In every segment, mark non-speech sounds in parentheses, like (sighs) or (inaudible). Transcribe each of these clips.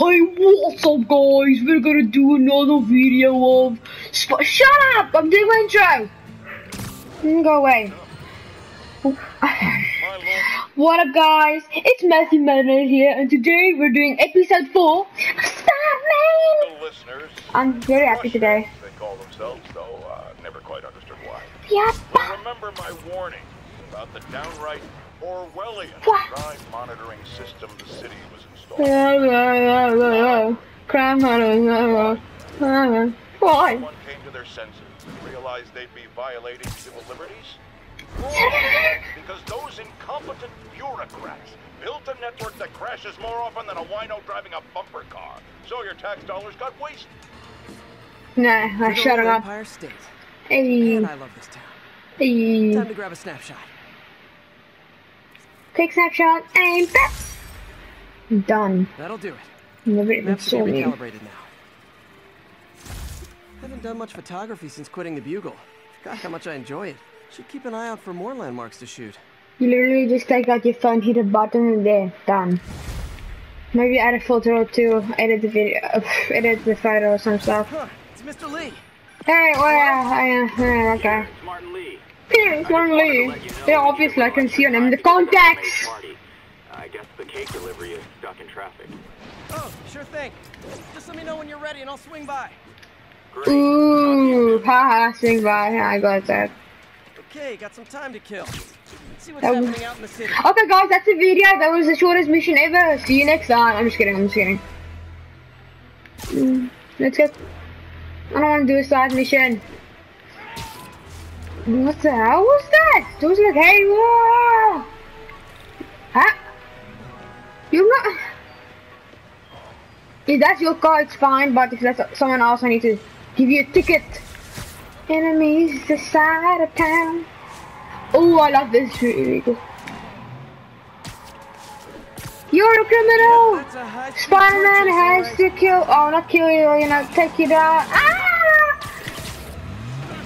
Hey, what's up, guys? We're gonna do another video of. Sp Shut up! I'm doing my intro. Mm, Go away. (sighs) what up, guys? It's Matthew Madden here, and today we're doing episode four. Starman. listeners. I'm very happy today. They call themselves, though uh, never quite understood why. Yeah. But remember my warning about the downright Orwellian What? crime monitoring system the city was installed. Crime Why? Someone came to their senses and realized they'd be violating civil liberties. Because those incompetent bureaucrats built a network that crashes more often than a wino driving a bumper car. So your tax dollars got wasted. Nah, I shut old him up. Empire State. Hey, Man, I love this town. hey. Time to grab a snapshot. Quick snapshot and bap. Done. That'll do it. Never even Maps saw be me. recalibrated now. Haven't done much photography since quitting the Bugle. Forgot how much I enjoy it. Should keep an eye out for more landmarks to shoot. You literally just take out your phone, hit a button, and there, done. Maybe add a filter or two, edit the video, uh, (laughs) edit the photo or some stuff. Huh, it's Mr. Li. Hey, well, yeah, yeah, okay. It's Martin Li. Yeah, it's Martin Li. Yeah, obviously I can see your name in the contacts. I guess the cake delivery is stuck in traffic. Oh, sure thing. Just let me know when you're ready and I'll swing by. Great. Ooh, haha, swing by, I got that. Okay, got some time to kill. Let's see what's That was- happening out in the city. Okay, guys, that's the video. That was the shortest mission ever. See you next time. I'm just kidding. I'm just kidding. Mm, let's get. I don't want to do a side mission. What the hell was that? It was like, hey, whoa! Huh? You're not. If that's your car, it's fine. But if that's someone else, I need to give you a ticket. Enemies the side of town. Oh, I love this vehicle. You're a criminal! Spider-Man has to kill, oh not kill you, you know, take you down. Ah!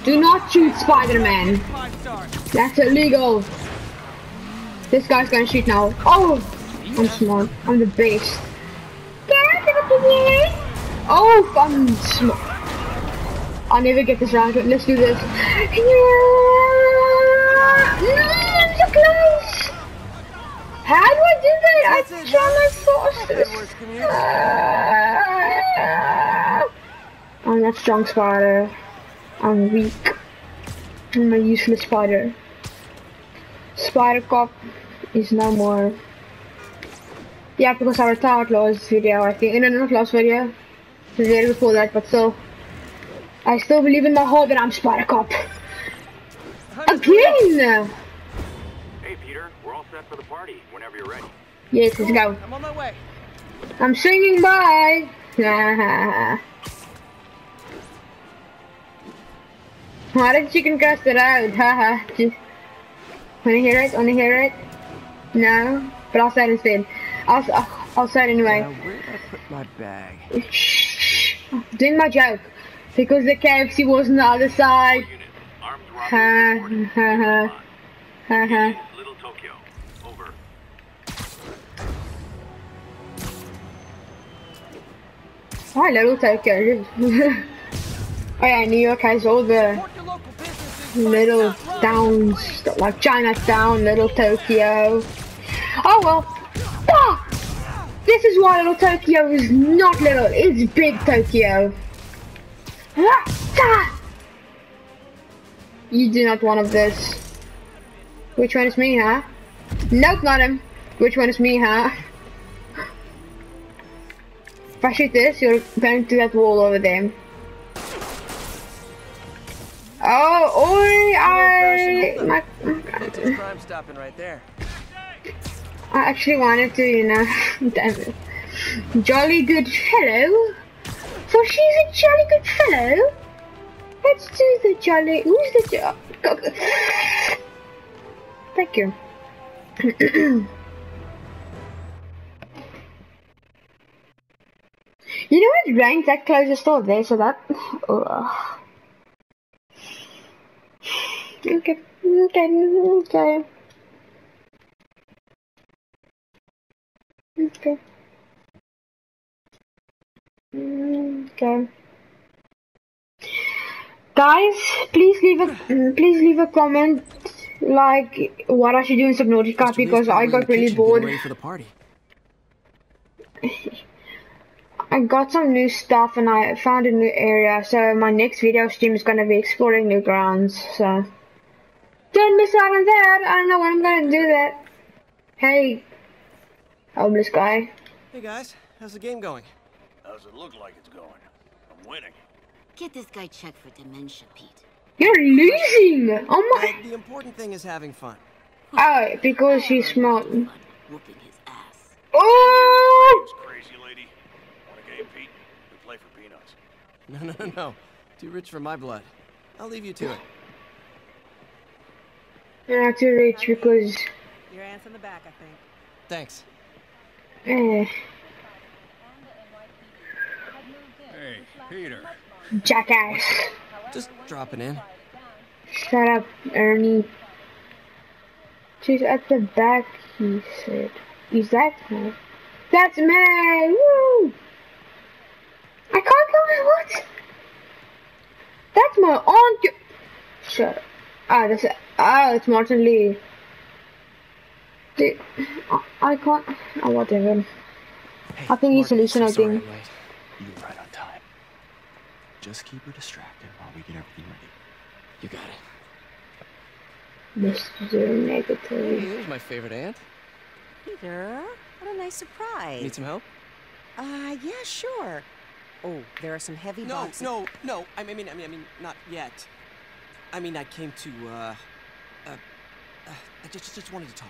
Do not shoot Spider-Man. That's illegal. This guy's gonna shoot now. Oh! I'm smart. I'm the best. Oh, I'm. I'll never get this right. Let's do this. No, I'm so close. How do I do that? That's I it, try my works, commute. Ah. I'm not strong spider. I'm weak. I'm a useless spider. Spider cop is no more. Yeah, because I retired last video, I think. No, no, not last video. The video before that, but still. I still believe in my heart that I'm Spider Cop. Again! Hey, Peter. We're all set for the party whenever you're ready. Yes, let's go. I'm on my way. I'm singing bye. (laughs) How did chicken cross it out? Haha. Wanna hear it? Wanna hear it? No, but I'll say it instead. I'll I'll, I'll say it anyway. Now, where did I put my bag? Shh. Doing my joke because the KFC was on the other side. Ha ha ha ha ha. Little Tokyo. Over. Why little Tokyo? (laughs) oh yeah, New York has all the Support your local businesses. little Find out. towns like Chinatown, Little Tokyo. Oh well. Ah! This is why Little Tokyo is not little, it's big Tokyo. You do not want of this. Which one is me, huh? Nope, not him. Which one is me, huh? If I shoot this, you're going to that wall over there. Oh, oi, I, my, crime stopping right there. I actually wanted to, you know, (laughs) damn it. Jolly good fellow. So she's a jolly good fellow. Let's do the jolly, who's the jo- Thank you. (clears throat) you know it rains that close the store there, so that. Oh, Ugh. Uh. (sighs) Okay, okay, okay. Okay. Okay. Guys, please leave a please leave a comment like what I should do in Subnautica. Because I got really bored. For the party. (laughs) I got some new stuff and I found a new area, so my next video stream is gonna be exploring new grounds. So don't miss out on that. I don't know when I'm gonna do that. Hey, homeless guy. Hey guys, how's the game going? How's it look like it's going? I'm winning. Get this guy checked for dementia, Pete. You're losing. Oh Well, my. the important thing is having fun. Oh, because he's smart. Whooping his ass. Oh! This crazy lady. Want a game, Pete? We play for peanuts. No, no, no, no. Too rich for my blood. I'll leave you to it. You're not too rich because. Your aunt's in the back, I think. Thanks. Hey, (sighs) Peter. jackass. Just dropping in. Shut up, Ernie. She's at the back, he said. Is that her? That's me! Woo! I can't go in, what? That's my aunt. Shut up. Ah, that's ah, it's Martin Li. Dude, I, I can't. Oh, whatever. Hey, I think he's Martin, so hallucinating. sorry I'm late. You were right on time. Just keep her distracted while we get everything ready. You got it. Mr. Hey, Negative. here's my favorite aunt. Peter, what a nice surprise. Need some help? Uh, yeah, sure. Oh, there are some heavy No, boxes. no, no. I mean, I mean, I mean, not yet. I mean, I came to, uh, uh, uh I just, just wanted to talk.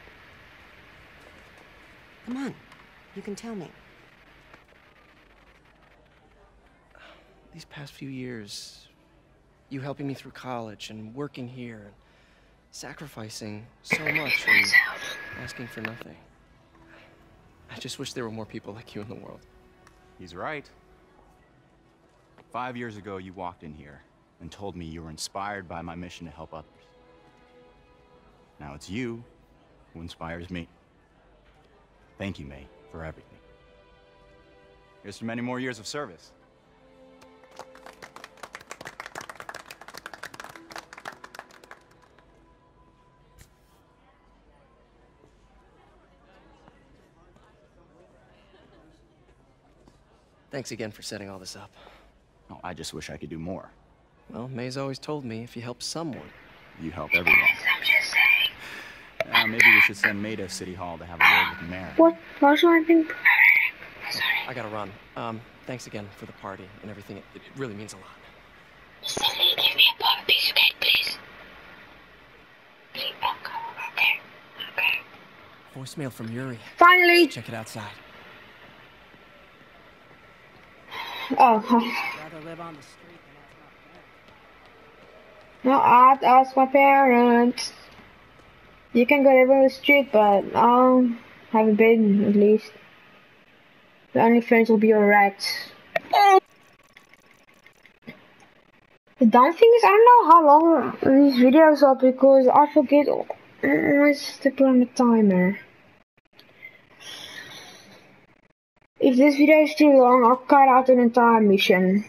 Come on, you can tell me. these past few years, you helping me through college and working here and sacrificing so much and asking for nothing. I just wish there were more people like you in the world. He's right. Five years ago, you walked in here and told me you were inspired by my mission to help others. Now it's you who inspires me. Thank you, May, for everything. Here's to many more years of service. Thanks again for setting all this up. Oh, I just wish I could do more. Well, May's always told me if you help someone. You help everyone. Uh, maybe we should send May to City Hall to have a word with the mayor. What was I being I gotta run. Um, thanks again for the party and everything. It, it really means a lot. Cindy, give me a pi- piece of cake, please. Please, okay, okay, okay. Voicemail from Yuri. Finally! Check it outside. Oh, Rather live on the street than no, I'd ask my parents. You can go on the street, but um, haven't been at least. The only friends will be your rats. The dumb thing is, I don't know how long these videos are because I forget always to put on the timer. If this video is too long, I'll cut out an entire mission.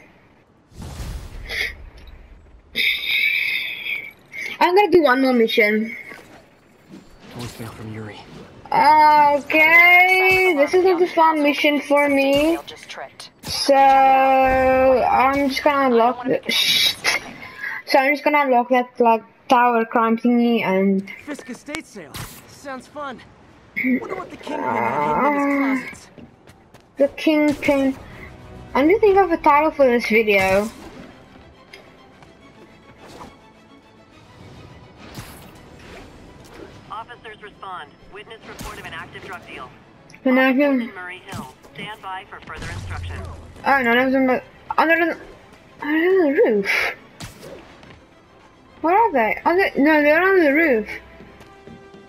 I'm gonna do one more mission. Voicemail from Yuri. Uh, okay, this is not a fun mission for me. So I'm just gonna unlock the. (laughs) So I'm just gonna unlock that like tower crime thingy and Fisk estate sale. Sounds fun. Wonder what the kingpin had hidden in his closets. the kingpin. I'm just thinking of a title for this video. Respond. Witness report of an active drug deal. And I in Murray Hill. Stand by for further instructions. Oh no, on the under the under the roof. Where are they? On the no, they're on the roof.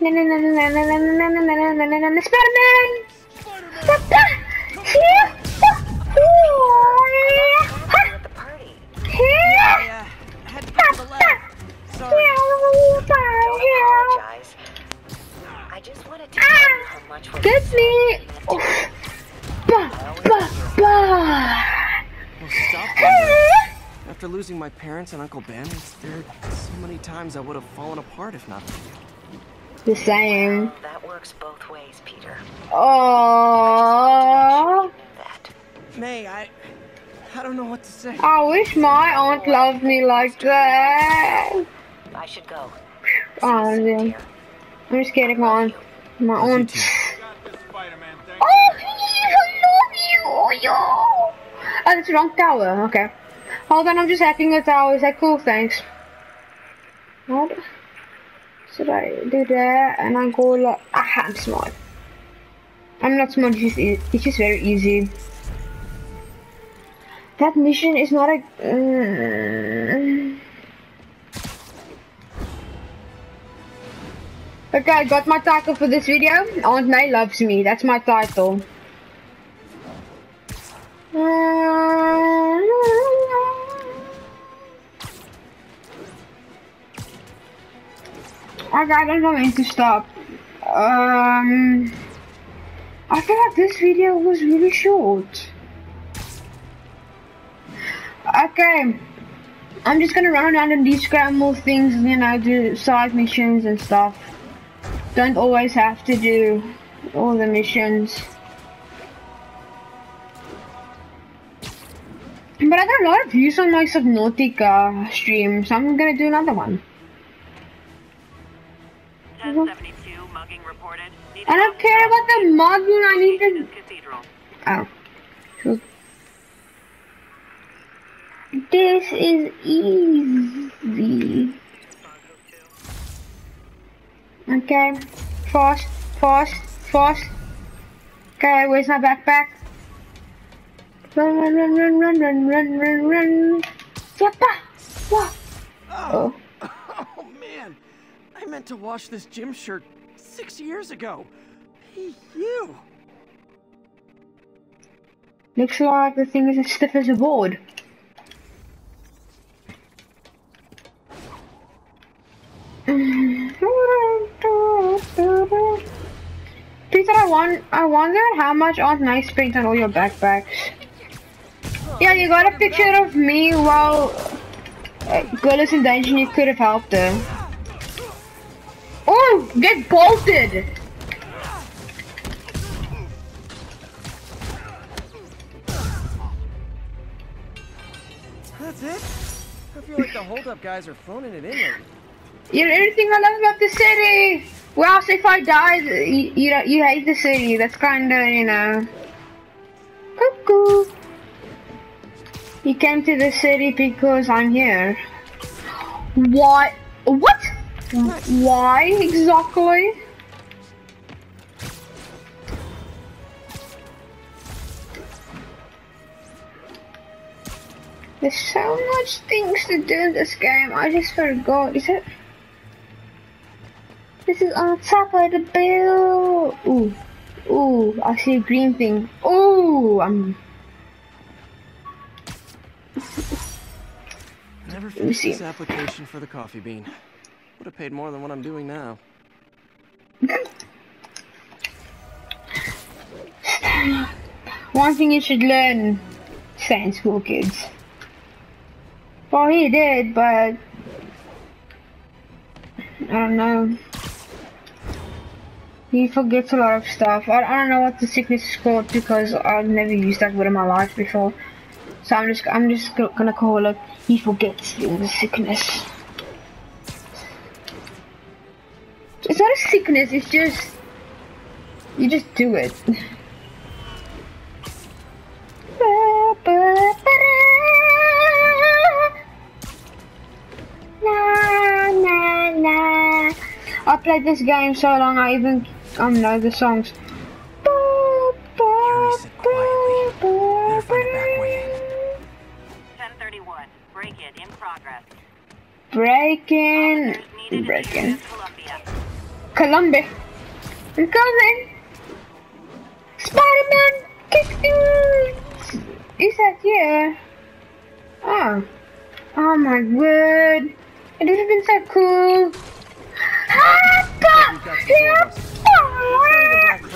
Na na Get me! Oof. Bah, bah, bah. Well, stop. After losing my parents and Uncle Ben, there are so many times I would have fallen apart if not for you. The same. That works both ways, Peter. Oh, That. May, I... I don't know what to say. I wish my aunt loved me like that. I should go. Oh, yeah. Dear. I'm just kidding, on. My aunt. Oh, please, I love you. Oh, yo. Oh, that's the wrong tower. Okay. Hold on, I'm just hacking the tower. Is that cool? Thanks. What? Should I do that? And I go like, ah, I'm smart. I'm not smart, it's just, it's just very easy. That mission is not a... Mm. Okay, I got my title for this video. Aunt May loves me. That's my title. Okay, I don't know when to stop. Um, I feel like this video was really short. Okay, I'm just gonna run around and do scramble things, and you know, do side missions and stuff. Don't always have to do all the missions. But I got a lot of views on my Subnautica stream, so I'm gonna do another one. 1072 mugging reported. Need I don't care about the mugging, I need to... Cathedral. Oh. Cool. This is easy. Okay. Fast, fast, fast. Okay, where's my backpack? Run, run, run, run, run, run, run, run, run. Yappa! What? Oh. Oh. (laughs) oh, man. I meant to wash this gym shirt six years ago. Hey, you. Looks like the thing is as stiff as a board. I want I wonder how much Aunt May spent on all your backpacks. Yeah, you got a picture of me while uh, girl is in danger and you could have helped her. Oh, get bolted! That's it? I feel like the holdup guys are phoning it in lately. You're everything I love about the city. Well, if I die, you you, you hate the city. That's kind of you know. Cuckoo. You came to the city because I'm here. What? What? Why exactly? There's so much things to do in this game. I just forgot. Is it? This is on top of the bill. Ooh, ooh. I see a green thing. Ooh, I'm. (laughs) Never finished this application for the coffee bean. Would have paid more than what I'm doing now. (laughs) One thing you should learn, science school kids. Well, he did, but I don't know. He forgets a lot of stuff. I, I don't know what the sickness is called because I've never used that word in my life before. So I'm just I'm just gonna call it he forgets the sickness. It's not a sickness. It's just you just do it. (laughs) I played this game so long I even i'm not know the songs. Breaking, breaking, 1031. In progress. In. In. Columbia. I'm coming. Spider-Man, kick dudes. Is that you? Oh. Oh my word. It would have been so cool. Help! Yeah.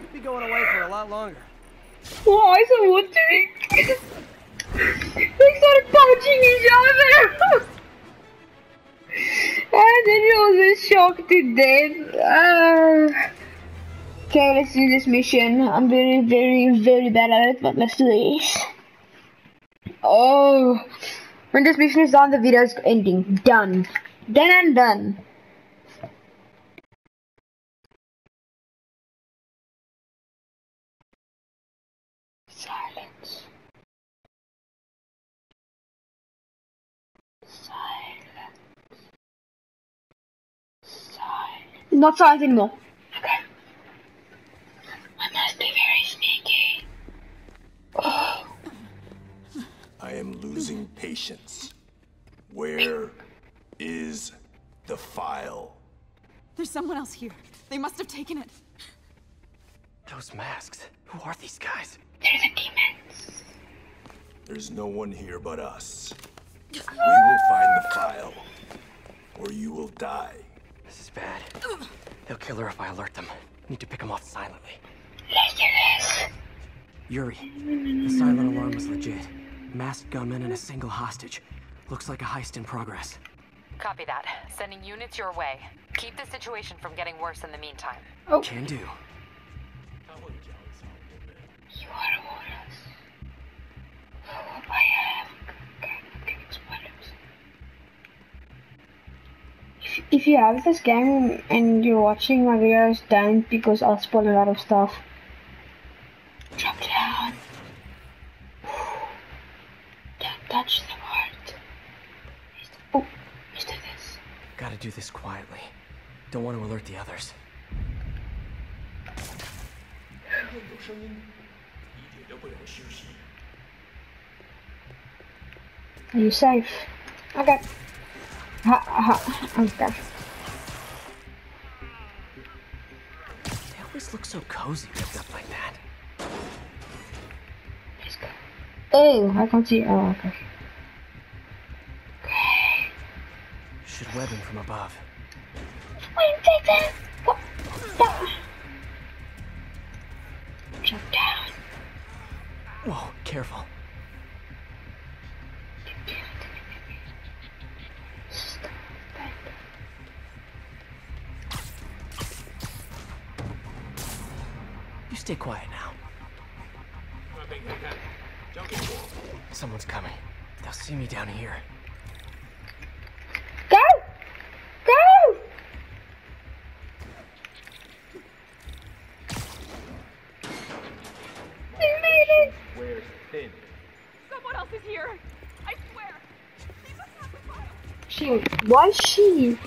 you'd be going away for a lot longer. Why is it wondering? they started punching each other! (laughs) and then he was shocked to death. Uh, okay, let's do this mission. I'm very, very, very bad at it, but let's do this. Oh, when this mission is done, the video is ending. Done. Done and done. Silence. Silence. Silence. Not silent anymore. Okay. I must be very sneaky. Oh. I am losing patience. Where is the file? There's someone else here. They must have taken it. Those masks. Who are these guys? They're the demons. There's no one here but us. We will find the file, or you will die. This is bad. They'll kill her if I alert them. Need to pick them off silently. Let's do this. Yuri, the silent alarm was legit. Masked gunmen and a single hostage. Looks like a heist in progress. Copy that. Sending units your way. Keep the situation from getting worse in the meantime. Oh. Can do. If, if you have this game and you're watching my videos, don't because I'll spoil a lot of stuff. Drop down. (sighs) Don't touch the heart. Oh, let's do this. Gotta do this quietly. Don't want to alert the others. Are you safe? Okay. Ha, ha, okay. They always look so cozy ripped up like that. Oh, I can't see. Oh, okay. Should web him from above. Wait, take that. What? Careful. You stay quiet now. Someone's coming. They'll see me down here. Go! Go! We made it! Where's Finn? Someone else is here. I swear. They must have the file. She, why is she?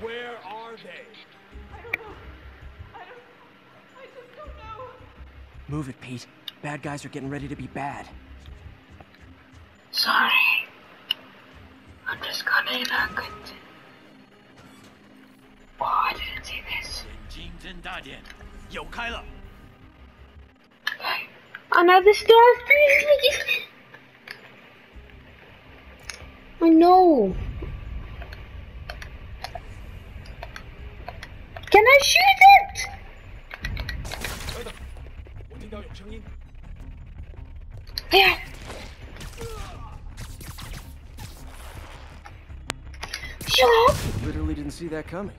Where are they? I don't know. I don't. I just don't know. Move it, Pete. Bad guys are getting ready to be bad. Sorry. I'm just gonna look at Oh, I didn't see this. 金针大殿有开了。 Another star. I know. Can I shoot it? Yeah. Shut up. Literally didn't see that coming.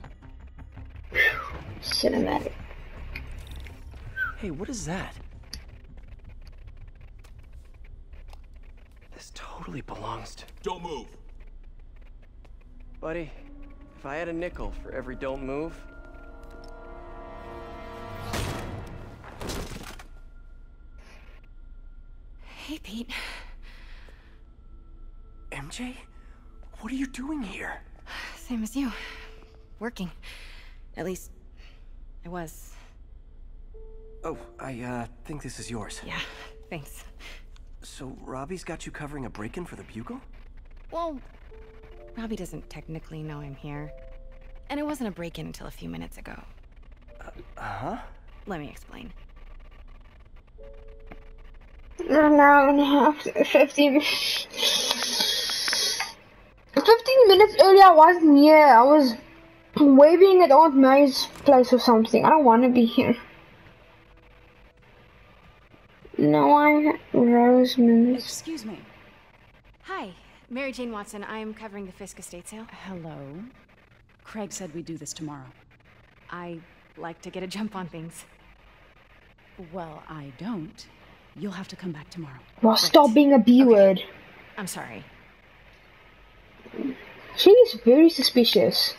Cinematic. Hey, what is that? This totally belongs to. Don't move. Buddy, if I had a nickel for every don't move, Hey, Pete. MJ? What are you doing here? Same as you. Working. At least, I was. Oh, I, uh, think this is yours. Yeah, thanks. So, Robbie's got you covering a break-in for the Bugle? Well, Robbie doesn't technically know I'm here. And it wasn't a break-in until a few minutes ago. Uh-huh? Let me explain. An hour and a half, 15 15 minutes earlier I wasn't here. I was waving at Aunt May's place or something. I don't want to be here. No, I Roseman. Excuse me. Hi, Mary Jane Watson. I'm covering the Fisk estate sale. Hello. Craig said we'd do this tomorrow. I like to get a jump on things. Well, I don't. You'll have to come back tomorrow. Well, stop being a B word. I'm sorry. She is very suspicious.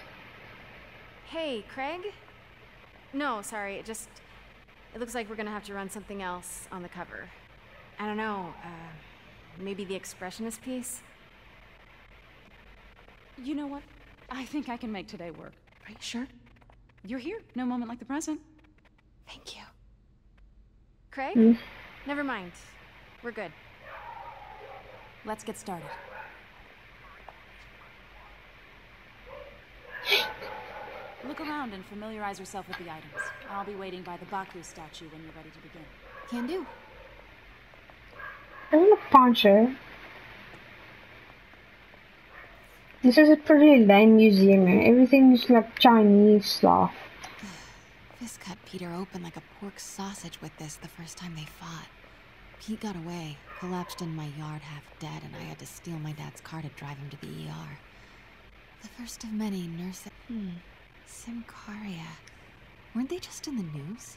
Hey, Craig? No, sorry. It just. It looks like we're gonna have to run something else on the cover. I don't know. Uh, maybe the expressionist piece? You know what? I think I can make today work. Are you sure? You're here. No moment like the present. Thank you. Craig? Mm. Never mind. We're good. Let's get started. Look around and familiarize yourself with the items. I'll be waiting by the Baku statue when you're ready to begin. Can do. I want to punch her. This is a pretty lame museum. Everything Everything's like Chinese stuff. (sighs) Fisk cut Peter open like a pork sausage with this the first time they fought. Pete got away, collapsed in my yard half dead, and I had to steal my dad's car to drive him to the ER. The first of many nurses. Hmm. Symkaria. Weren't they just in the news?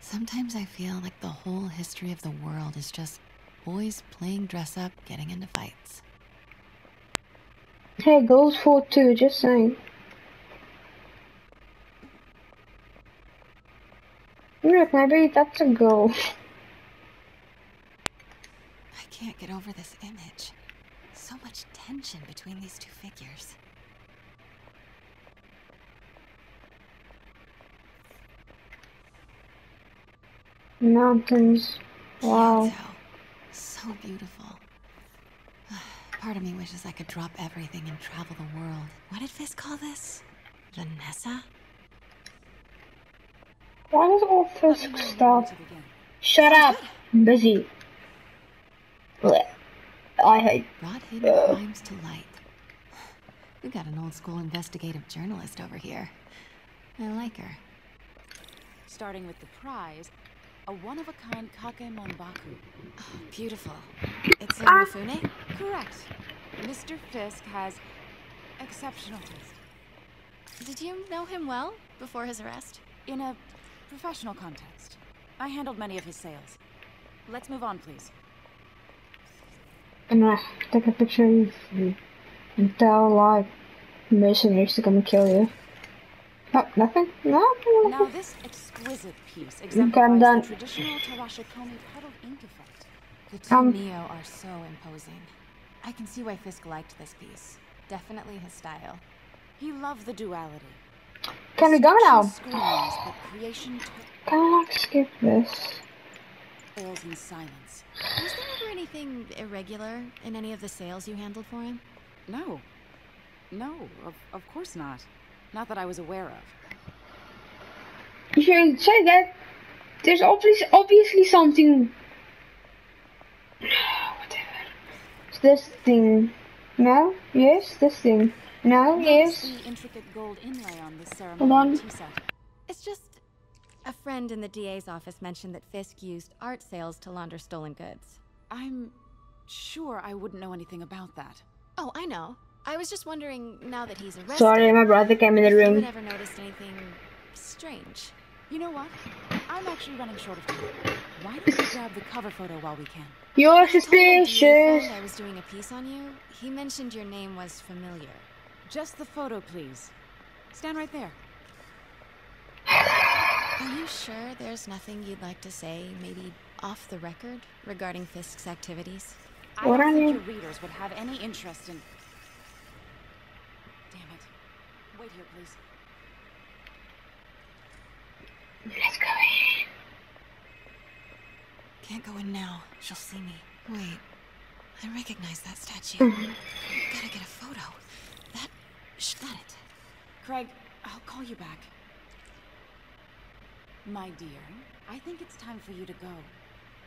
Sometimes I feel like the whole history of the world is just boys playing dress up, getting into fights. Hey, girls fought two, just saying. Look, maybe that's a girl. (laughs) Can't get over this image. So much tension between these two figures. Mountains. Wow. So beautiful. (sighs) Part of me wishes I could drop everything and travel the world. What did Fisk call this? Vanessa? Why does all Fisk stuff? Shut up! I'm busy. Blech. I hate. Brought hidden uh, crimes to light. (sighs) We got an old school investigative journalist over here. I like her. Starting with the prize, a one-of-a-kind Kakiemon Baku. Oh, beautiful. It's a Mifune? Correct. Mr. Fisk has exceptional taste. Did you know him well before his arrest? In a professional context. I handled many of his sales. Let's move on, please. And I take a picture of you and tell like mercenaries to come and kill you. Oh, nothing? Nothing? Now this exquisite piece You exemplifies done. the traditional Tarashikomi puddled ink effect. The two Um, Nio are so imposing. I can see why Fisk liked this piece. Definitely his style. He loved the duality. Can we go now? Screams, but creation Can I like skip this? Fails in silence. Was there ever anything irregular in any of the sales you handled for him? No. No, of, of course not. Not that I was aware of. You should say that. There's obviously obviously something. (sighs) Whatever. It's this thing. No? Yes? This thing. No? Notice Yes? the intricate gold inlay on this Hold on. It's just a friend in the DA's office mentioned that Fisk used art sales to launder stolen goods. I'm sure I wouldn't know anything about that. Oh, I know. I was just wondering now that he's arrested. Sorry, my brother came in the if You room. had ever noticed anything strange? You know what? I'm actually running short of time. Why don't we grab the cover photo while we can? You're When I told my DA suspicious. I was doing a piece on you. He mentioned your name was familiar. Just the photo, please. Stand right there. Are you sure there's nothing you'd like to say, maybe off the record, regarding Fisk's activities? I What don't I think mean- your readers would have any interest in. Damn it. Wait here, please. Let's go in. Can't go in now. She'll see me. Wait. I recognize that statue. Mm-hmm. Gotta get a photo. That. Shh, that it. Craig, I'll call you back. My dear, I think it's time for you to go.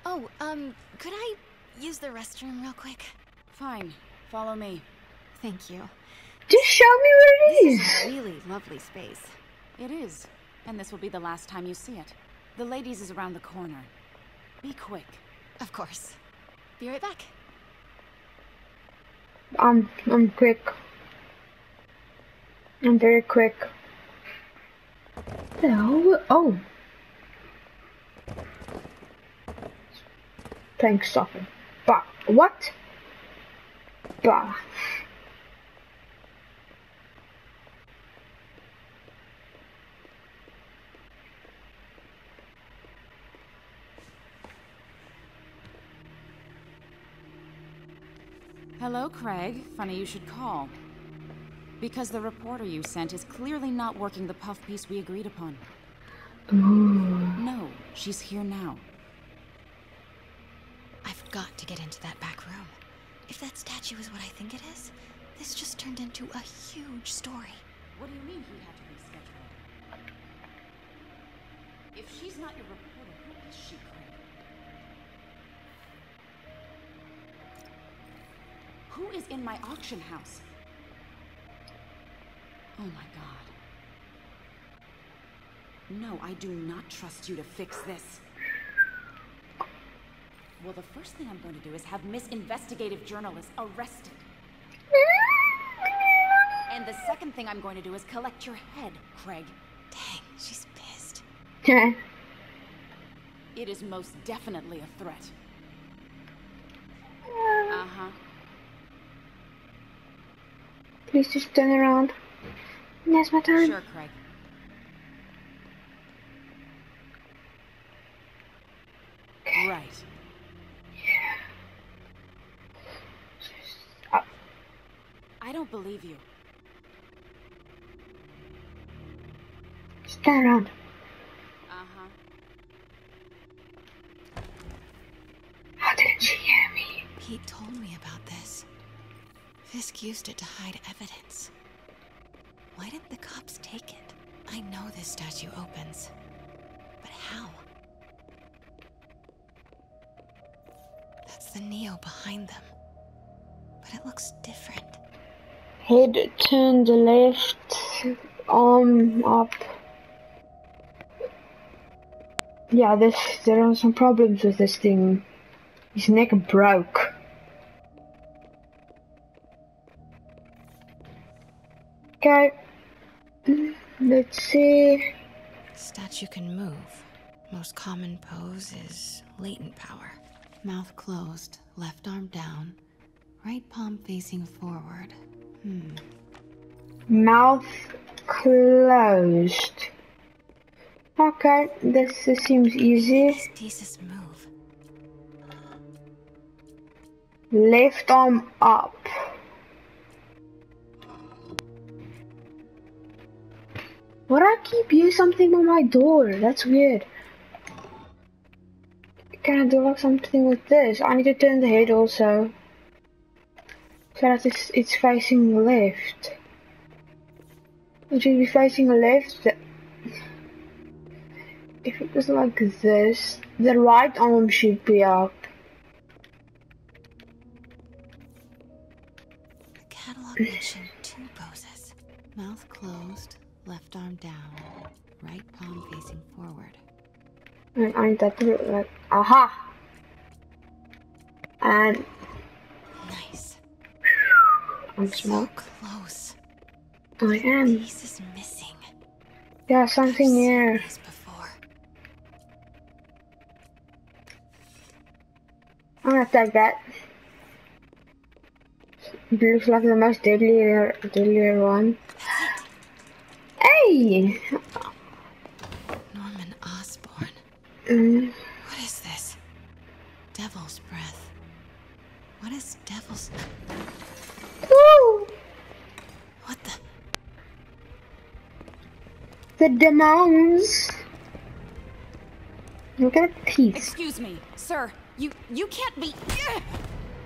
Oh, um, could I use the restroom real quick? Fine. Follow me. Thank you. Just show me what it is. This is. is a really lovely space. It is. And this will be the last time you see it. The ladies is around the corner. Be quick. Of course. Be right back. I'm I'm quick. I'm very quick. The hell? Oh. Thanks, stopper. Bah. What? Bah. Hello, Craig. Funny you should call. Because the reporter you sent is clearly not working the puff piece we agreed upon. No, she's here now. I've got to get into that back room. If that statue is what I think it is, this just turned into a huge story. What do you mean he had to reschedule? If she's not your reporter, who is she, Craig? Who is in my auction house? Oh my god. No, I do not trust you to fix this. Well, the first thing I'm going to do is have Miss Investigative Journalist arrested. And the second thing I'm going to do is collect your head, Craig. Dang, she's pissed. It is most definitely a threat. Uh huh. Please just turn around. That's my time. Sure, Craig. Right. Uh, I don't believe you. just turn around. Uh huh. How didn't she hear me? Pete told me about this. Fisk used it to hide evidence. Why didn't the cops take it? I know this statue opens. But how? The Nio behind them. But it looks different. Head turn the left, arm up. Yeah, this there are some problems with this thing. His neck broke. Okay. Let's see. Statue can move. Most common pose is latent power. Mouth closed, left arm down, right palm facing forward. Hmm. Mouth closed. Okay, this, this seems easy. These move. Left arm up. What I keep hearing something on my door? That's weird. Can I do like something with this? I need to turn the head also. So that it's, it's facing left. It should be facing left. If it was like this, the right arm should be up. The catalog mentioned two poses. Mouth closed, left arm down, right palm facing forward. And I that look like, aha! And Nice. I'm So close. I am. This is missing. Yeah, something here. I'm gonna take that. It looks like the most deadly, deadlier one. Hey! Mm. What is this? Devil's breath. What is devil's... Woo! What the... The demons! Look at the teeth. Excuse me, sir. You you can't be.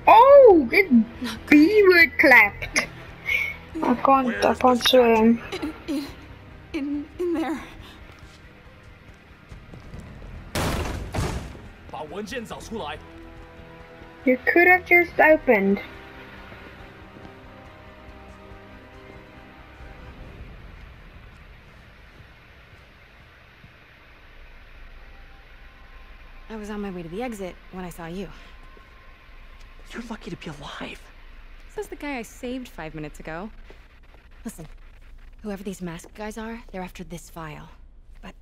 Oh, get B-word clapped. I can't, I can't swim. 文件找出来。 You could have just opened. I was on my way to the exit when I saw you. You're lucky to be alive. Says the guy I saved five minutes ago. Listen, whoever these masked guys are, they're after this file. But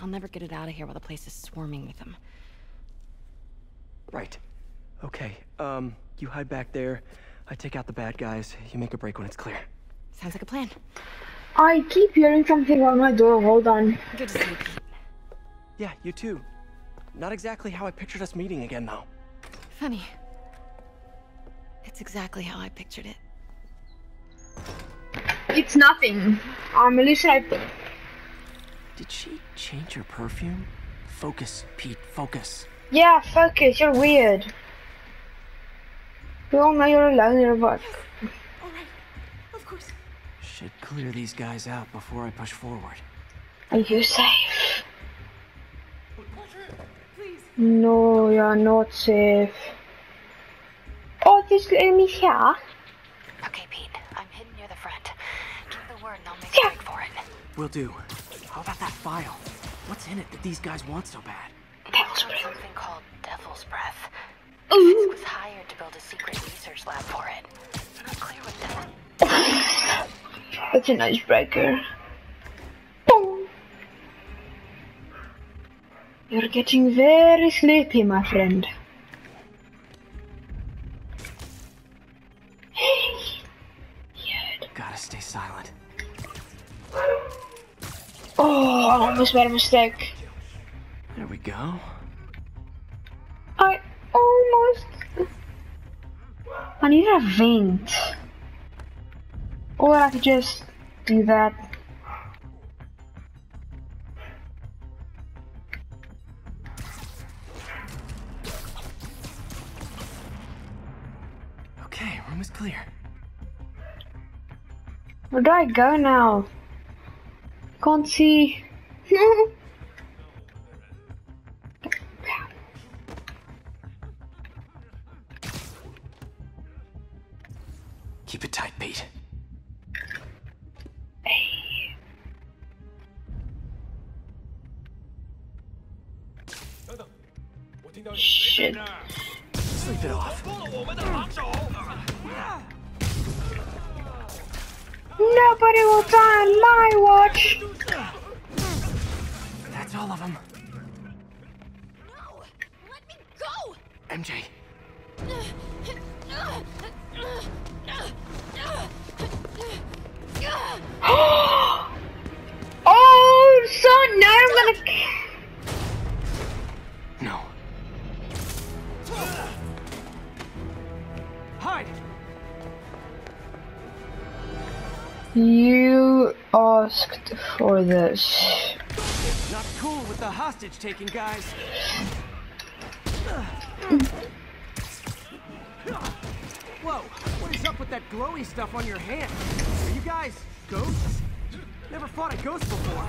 I'll never get it out of here while the place is swarming with them. Right. Okay, um, you hide back there. I take out the bad guys. You make a break when it's clear. Sounds like a plan. I keep hearing something on my door. Hold on. Good to see you, Pete. Yeah, you too. Not exactly how I pictured us meeting again, though. Funny. It's exactly how I pictured it. It's nothing. I'm hallucinating. Did she change her perfume? Focus, Pete, focus. Yeah, focus. You're weird. We all know you're alone here, but Of course. Should clear these guys out before I push forward. are you safe? No, you're not safe. Oh, there's enemies here. Okay, Pete. I'm hidden near the front. Give the word and I'll make a break for it. Will do. How about that file? What's in it that these guys want so bad? They found something called Devil's Breath. Fisk was hired to build a secret research lab for it. Not clear what devil. (laughs) That's an icebreaker. Boom. You're getting very sleepy, my friend. (gasps) Gotta stay silent. Oh, I almost made a mistake. There we go. I almost. I need a vent. Or I could just do that. Okay, room is clear. Where do I go now? Can't see. (laughs) You asked for this. Not cool with the hostage taking, guys. Whoa, what is up with that glowy stuff on your hand? Are you guys ghosts? Never fought a ghost before.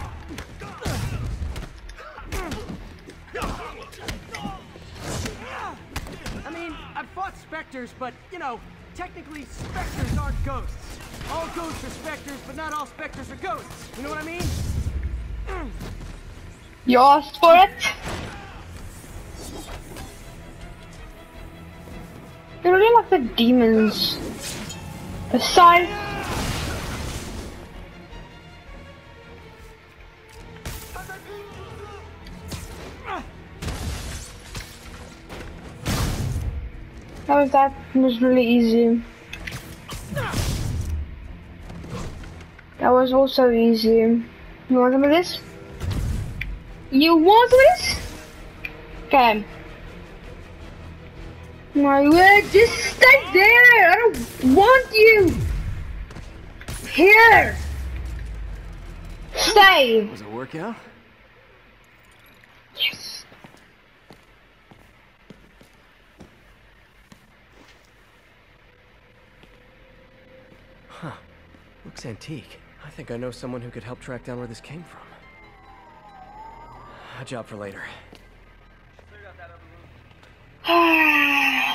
I mean, I've fought specters, but, you know, technically specters aren't ghosts. All ghosts are specters, but not all specters are ghosts. You know what I mean? You asked for it? They're really like the demons. Aside. Was that was really easy. That was also easy. You want some of this? You want this? Okay. My word, just stay there! I don't want you! Here! Stay! Was it workout? Looks antique. I think I know someone who could help track down where this came from. A job for later. (sighs) I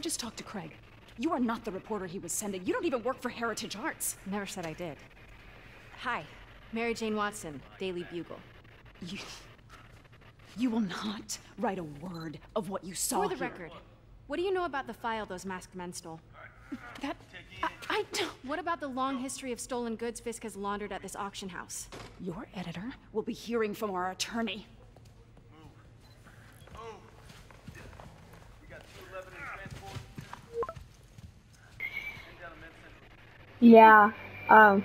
just talked to Craig. You are not the reporter he was sending. You don't even work for Heritage Arts. Never said I did. Hi, Mary Jane Watson, Daily Bugle. You, you will not write a word of what you saw For the here. record, what do you know about the file those masked men stole? That I, I don't. What about the long history of stolen goods Fisk has laundered at this auction house? Your editor will be hearing from our attorney. Yeah. Um.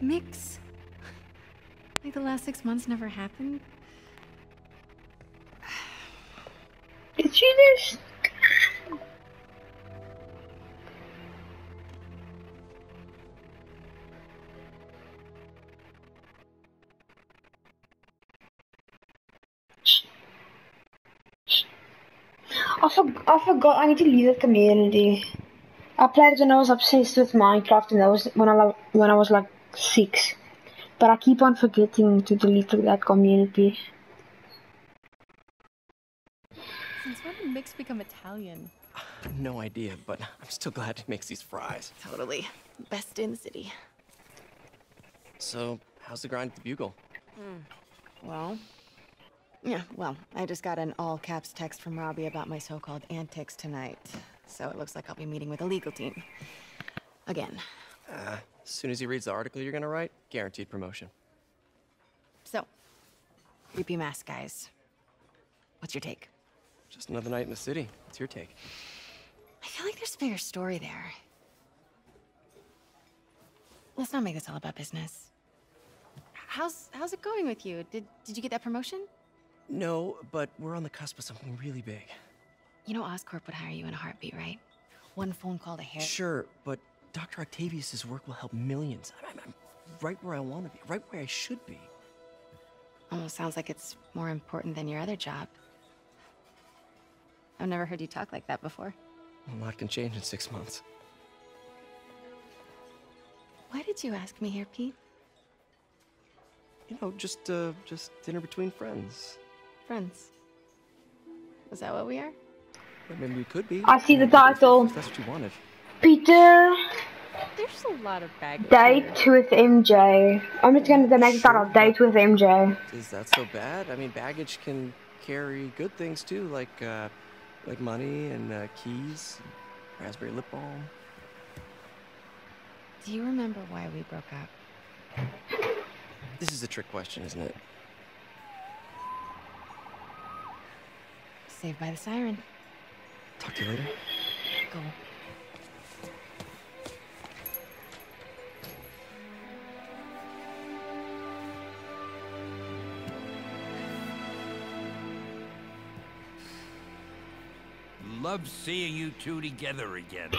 Mix? Like the last six months never happened? Did she just? I, for- I forgot I need to leave the community. I played it when I was obsessed with Minecraft and that was when I lo- when I was like six. But I keep on forgetting to delete that community. Since when did Mix become Italian? (sighs) No idea, but I'm still glad he makes these fries. Totally. Best in the city. So, how's the grind at the Bugle? Hmm. Well, yeah, well, I just got an all caps text from Robbie about my so called antics tonight. So it looks like I'll be meeting with a legal team. Again. Uh, as soon as he reads the article you're gonna write, guaranteed promotion. So, creepy mask guys. What's your take? Just another night in the city. What's your take? I feel like there's a bigger story there. Let's not make this all about business. How's how's it going with you? Did did you get that promotion? No, but we're on the cusp of something really big. You know Oscorp would hire you in a heartbeat, right? One phone call to Harry. Sure, but Dr. Octavius's work will help millions. I'm, I'm, I'm right where I want to be, right where I should be. Almost sounds like it's more important than your other job. I've never heard you talk like that before. A lot can change in six months. Why did you ask me here, Pete? You know, just uh, just dinner between friends. Friends. Is that what we are? Or maybe we could be. I see the title. If that's what you wanted. Peter, There's a lot of baggage. date with MJ. I'm just gonna make the title date with MJ. Is that so bad? I mean, baggage can carry good things too, like uh, like money and uh, keys, raspberry lip balm. Do you remember why we broke up? This is a trick question, isn't it? Saved by the siren. Talk to you later. Go. Love seeing you two together again. (laughs)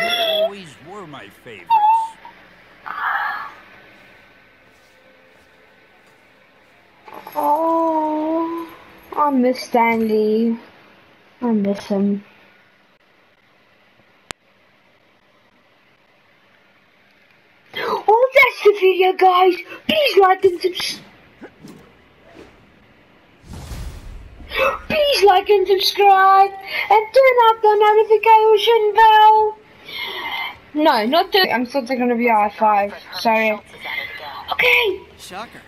You always were my favorites. Oh, I miss Stan Lee. I miss him. Oh, that's the video, guys. Please like and subscribe. Please like and subscribe and turn up the notification bell. No, not. I'm still taking a be high five. Sorry. Okay, Shocker.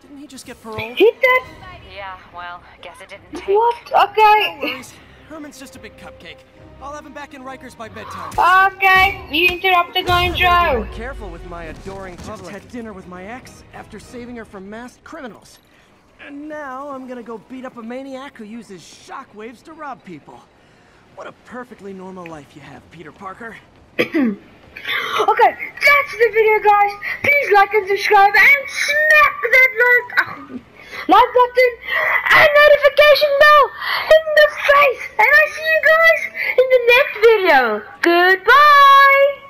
Didn't he just get paroled? hit that. Yeah, well, guess it didn't take. What? Okay. No worries. Herman's just a big cupcake. I'll have him back in Rikers by bedtime. Okay, you interrupted my intro. Be careful with my adoring public. Just had dinner with my ex after saving her from masked criminals. And now I'm gonna go beat up a maniac who uses shockwaves to rob people. What a perfectly normal life you have, Peter Parker. (clears throat) okay, that's the video, guys. Please like and subscribe and smack that like like button, and notification bell in the face. And I see you guys in the next video. Goodbye.